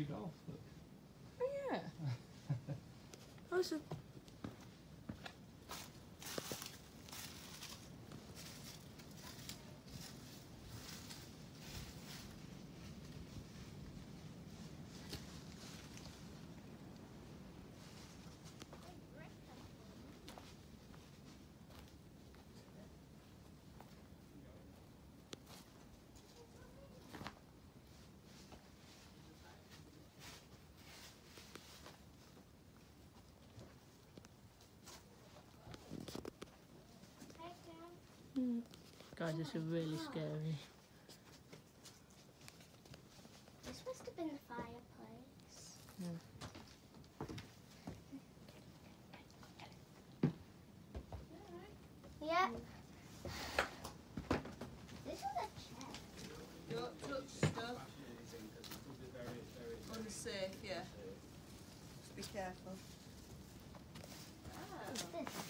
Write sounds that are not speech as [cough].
your golf book. Oh yeah. [laughs] oh, so Guys, this is really scary. This must have been the fireplace. Hmm. Yeah. This is a chest. Don't touch stuff. Unsafe, yeah. Just be careful. Is this